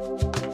you